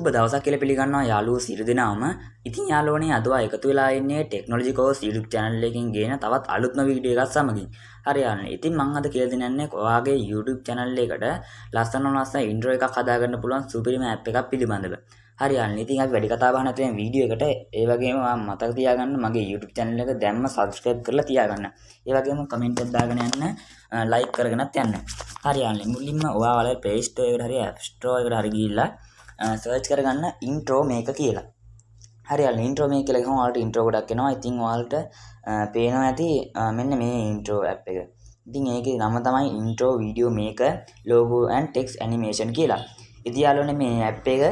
සුබ දවසක් කියලා පිළිගන්නවා යාළුවෝ සියලු දෙනාම. ඉතින් යාළුවනේ අදවා එකතු වෙලා ඉන්නේ ටෙක්නොලොජි කෝස් YouTube channel එකකින් ගේන තවත් අලුත්ම වීඩියෝ එකක් සමගින්. හරි යාළුවනේ. ඉතින් මම අද කියලා දෙන්නන්නේ ඔයාගේ YouTube channel එකට ලස්සන ලස්සන intro එකක් හදාගන්න පුළුවන් සුපිරිම app එකක් පිළිබඳව. හරි යාළුවනේ. ඉතින් අපි වැඩි කතා බහ නැතුව වීඩියෝ එකට ඒ වගේම මම මතක තියාගන්න මගේ YouTube channel එක දැම්ම subscribe කරලා තියාගන්න. ඒ වගේම comment එකක් දාගෙන යන්න like කරගෙනත් යන්න. හරි යාළුවනේ. මුලින්ම ඔයාලා Play Store එකට හරි App Store එකට හරි ගිහිල්ලා සර්ච් කරගන්න ඉන්ට්‍රෝ මේක කියලා. හරි ඉන්ට්‍රෝ මේ කියලා ගහම ඔයාලට ඉන්ට්‍රෝ ගොඩක් එනවා. ඉතින් ඔයාලට පේනවා ඇති මෙන්න මේ ඉන්ට්‍රෝ ඇප් එක. ඉතින් ඒකේ නම තමයි ඉන්ට්‍රෝ වීඩියෝ මේක ලෝගෝ ඇන්ඩ් ටෙක්ස් ඇනිමේෂන් කියලා. ඉතින් යාළුවනේ මේ ඇප් එක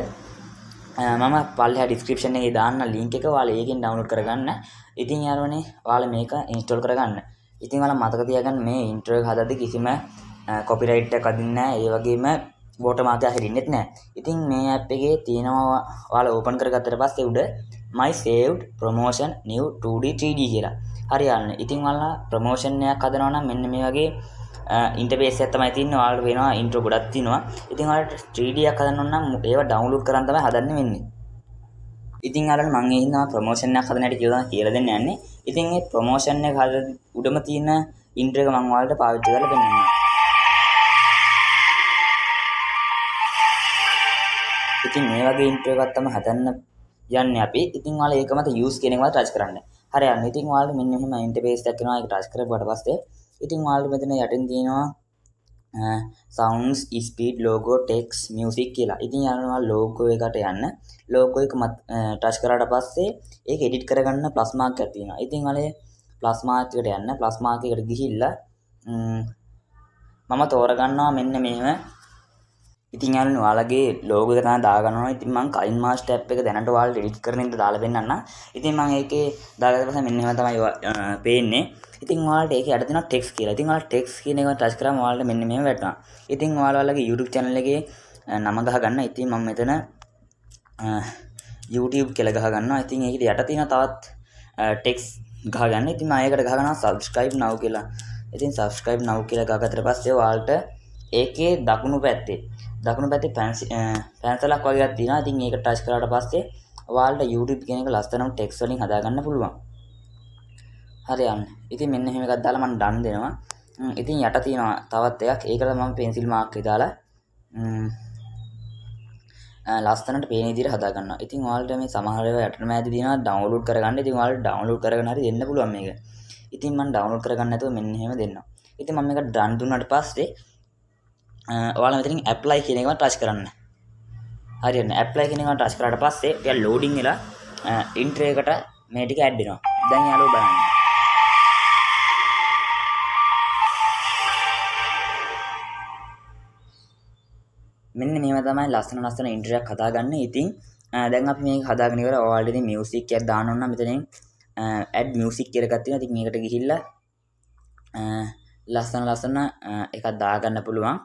මම පල්ලෙහා ඩිස්ක්‍රිප්ෂන් එකේ දාන්න ලින්ක් එක ඔයාලා ඒකෙන් ඩවුන්ලෝඩ් කරගන්න. ඉතින් යාළුවනේ ඔයාලා මේක ඉන්ස්ටෝල් කරගන්න. ඉතින් ඔයාලා මතක තියාගන්න මේ ඉන්ට්‍රෝ එක හදද්දි කිසිම කොපිරයිට් එකක් අදින්නේ නැහැ. ඒ වගේම බෝට මාතය හිරින්නෙත් නෑ. ඉතින් මේ ඇප් එකේ තියෙනවා ඔයාලා ඕපන් කරගත්තට පස්සේ උඩ my saved promotion new 2D 3D කියලා. හරි යාළුවනේ ඉතින් ඔයාලා ප්‍රොමෝෂන් එකක් හදනවා නම් මෙන්න මේ වගේ ඉන්ටර්ෆේස් එකක් තමයි තියෙන්නේ. ඔයාලට වෙනවා ඉන්ට්‍රෝ ගොඩක් තියෙනවා. ඉතින් ඔයාලට 3D එකක් හදන්න නම් ඒවා ඩවුන්ලෝඩ් කරන් තමයි හදන්න වෙන්නේ. ඉතින් අරන් මං ඒ හින්දා ප්‍රොමෝෂන් එකක් හදන හැටි කියලා කියලා දෙන්න යන්නේ. ඉතින් මේ ප්‍රොමෝෂන් එක හද උඩම තියෙන ඉන්ට්‍රෝ එක මම ඔයාලට පාවිච්චි කරලා දෙන්නම් ඉතින් මේ වගේ ඉන්ට්‍රෝ එකක් තමයි හදන්න යන්නේ අපි. ඉතින් ඔයාලා ඒක මත යූස් කියන එකවත් ටච් කරන්න. හරි යන්න. ඉතින් ඔයාලා මෙන්න මෙහෙම ඉන්ටර්ෆේස් එකක් එනවා. ඒක ටච් කරපුවාට පස්සේ ඉතින් ඔයාලා මෙතන යටින් තියෙනවා sounds speed logo text music කියලා. ඉතින් යනවා logo එකට යන්න. logo එක ටච් කරාට පස්සේ ඒක edit කරගන්න plus mark එකක් තියෙනවා. ඉතින් ඔයාලා plus mark එකට යන්න. plus mark එකට ගිහිල්ලා මම තෝරගන්නවා මෙන්න මෙහෙම ඉතින් යාළුවනේ ඔයාලගේ ලෝගෝ එක තමයි දාගන්න ඕනේ. ඉතින් මම කයින් මාස්ටර් ඇප් එක දැනට ඔයාලට එඩිට් කරන ඉඳ දාලා දෙන්නම්. ඉතින් මම ඒකේ දාගත්ත පස්සේ මෙන්න එහෙම තමයි පේන්නේ. ඉතින් ඔයාලට ඒකේ යට තියෙනවා ටෙක්ස්ට් කියලා. ඉතින් ඔයාලට ටෙක්ස්ට් කියන එක ටච් කරාම ඔයාලට මෙන්න මෙහෙම වැටෙනවා. ඉතින් ඔයාලගේ YouTube channel එකේ නම ගහගන්න. ඉතින් මම මෙතන YouTube කියලා ගහගන්නවා. ඉතින් ඒකේ යට තියෙන තවත් ටෙක්ස්ට් ගහගන්න. ඉතින් මම ඒකට ගහගනවා subscribe now කියලා. ඉතින් subscribe now කියලා ගහගත්තට පස්සේ ඔයාලට ඒකේ දකුණු පැත්තේ දකුණු පැත්තේ පැන්සලක් වගේක් තියෙනවා. ඉතින් ඒක ටච් කරාට පස්සේ ඔයාලට YouTube කියන එක ලස්සනම ටෙක්ස්ට් වලින් හදාගන්න පුළුවන්. හරි යන්න. ඉතින් මෙන්න එහෙම එකක් දාලා මම ඩන් දෙනවා. ඉතින් යට තියෙනවා තවත් එකක්. ඒකට මම පෙන්සිල් මාක් එක දාලා ලස්සනට පේන විදිහට හදා ගන්නවා. ඉතින් ඔයාලට මේ සමහර ඒවා යටට මෑදේ තියෙනවා ඩවුන්ලෝඩ් කරගන්න. ඉතින් ඔයාලට ඩවුන්ලෝඩ් කරගෙන හරි දෙන්න පුළුවන් මේක. ඉතින් මම ඩවුන්ලෝඩ් කරගන්න නැතුව මෙන්න එහෙම දෙන්නවා. ඉතින් මම මේක ඩන් දුන්නාට පස්සේ ඔයාලා මෙතනින් ඇප්ලයි කියන එකම ටච් කරන්න. හරියට ඇප්ලයි කියන එක ටච් කරාට පස්සේ ටික ලෝඩින් වෙලා ඉන්ට්‍රෝ එකට මේ ටික ඇඩ් වෙනවා. දැන් යාළුවෝ බලන්න. මෙන්න මේව තමයි ලස්සන ලස්සන ඉන්ට්‍රෝ එකක් හදාගන්න. ඉතින් දැන් අපි මේක හදාගෙන ඉවර ඔයාලට ඉතින් මියුසික් එකක් දාන්න ඕන නම් මෙතනින් ඇඩ් මියුසික් කියලා එකක් තියෙනවා. ඉතින් මේකට ගිහිල්ලා ලස්සන ලස්සන එකක් දාගන්න පුළුවන්.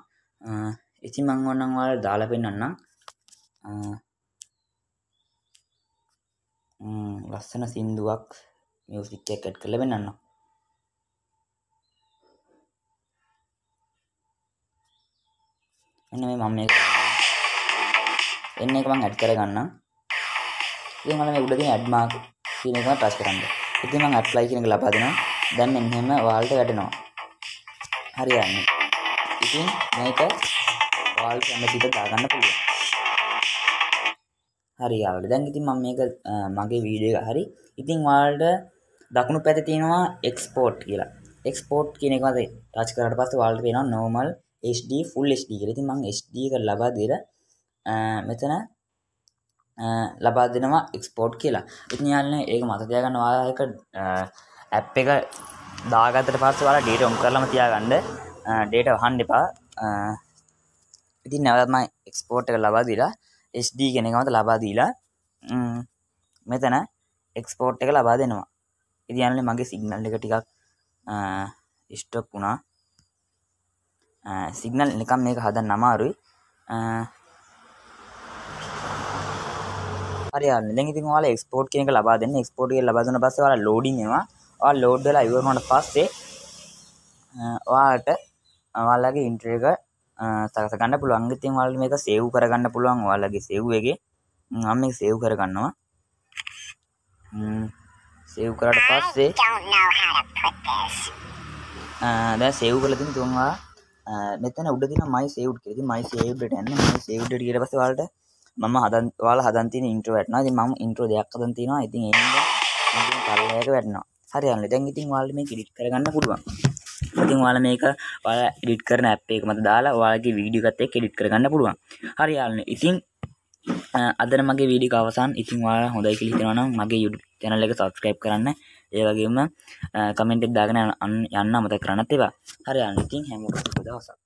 ඉතින් මං ඕනම් ඔයාලට දාලා පෙන්නන්නම් ලස්සන සින්දුවක් මියුසික් එක ඇඩ් කරලා පෙන්නන්නම් මෙන්න මේ මම මේක එන්න එක මං ඇඩ් කරගන්නම් ඉතින් ඔයාලා මේ උඩ තියෙන ඇඩ් මාක් කියන එක ටච් කරන්න. ඉතින් මං ඇප්ලයි කියන එක ලබා දෙනවා. දැන් මෙන්න එහෙම ඔයාලට වැටෙනවා. හරියන්නේ. ඉතින් මේක ඔයාලට කැමතිද දාගන්න පුළුවන්. හරි යාළුවෝ. දැන් ඉතින් මම මේක මගේ වීඩියෝ එක හරි. ඉතින් ඔයාලට දකුණු පැත්තේ තියෙනවා export කියලා. export කියන එක මත ටච් කරාට පස්සේ ඔයාලට පේනවා normal HD full HD කියලා. ඉතින් මම HD එක ලබා දීලා මෙතන ලබා දෙනවා export කියලා. ඉතින් යාළුවනේ ඒක මතක තියාගන්න ඔයාලා එක app එක දාගත්තට පස්සේ ඔයාලා data on කරලාම තියාගන්න. Data වහන්න එපා. ඉතින් නැවතත් මම එක්ස්පෝර්ට් එක ලබා දීලා HD කියන එක මත ලබා දීලා මෙතන එක්ස්පෝර්ට් එක ලබා දෙනවා. ඉතින් යන්නේ මගේ සිග්නල් එක ටිකක් ස්ටොප් වුණා. සිග්නල් නිකන් මේක හදන්න අමාරුයි. හරි යන්නේ. දැන් ඉතින් ඔයාලා එක්ස්පෝර්ට් කියන එක ලබා දෙන්න. එක්ස්පෝර්ට් එක ලබා දුන්න පස්සේ ඔයාලා ලෝඩින් එනවා. ඔයාලා ලෝඩ් වෙලා ඉවර වුණාට පස්සේ ඔයාලට ඔයාලගේ ඉන්ට්‍රෝ එක සකස ගන්න පුළුවන්. ඉතින් ඔයාලට මේක සේව් කරගන්න පුළුවන් ඔයාලගේ සේව් එකේ. මම මේක සේව් කරගන්නවා සේව් කරට පස්සේ දැන් සේව් කරලා තියෙන තුන්වා මෙතන උඩ තියෙන මයි සේව්ඩ් කියලා. ඉතින් මයි සේව්ඩ්ට යන්න මයි සේව්ඩ්ට ඊට පස්සේ ඔයාලට මම හදන් ඔයාලා හදන් තියෙන ඉන්ට්‍රෝ වැටෙනවා. ඉතින් මම ඉන්ට්‍රෝ දෙකක් හදන් තියෙනවා. ඉතින් ඒ හින්දා මම පල්ලයක වැටෙනවා. හරි යන්නේ. දැන් ඉතින් ඔයාලට මේක එඩිට් කරගන්න පුළුවන්. ඉතින් ඔයාලා මේක ඔයාලා එඩිට් කරන ඇප් එක මත දාලා ඔයාලගේ වීඩියෝ එකත් එක්ක එඩිට් කරගන්න පුළුවන්. හරි යාළුවනේ. ඉතින් අදන මගේ වීඩියෝ අවසන්. ඉතින් ඔයාලා හොඳයි කියලා හිතනවා නම් මගේ YouTube channel එක subscribe කරන්න. ඒ වගේම කමෙන්ට් එක දාගෙන යන්න අමතක කරන්නත් එපා. හරි යාළුවනේ. ඉතින් හැමෝටම සුබ දවසක්.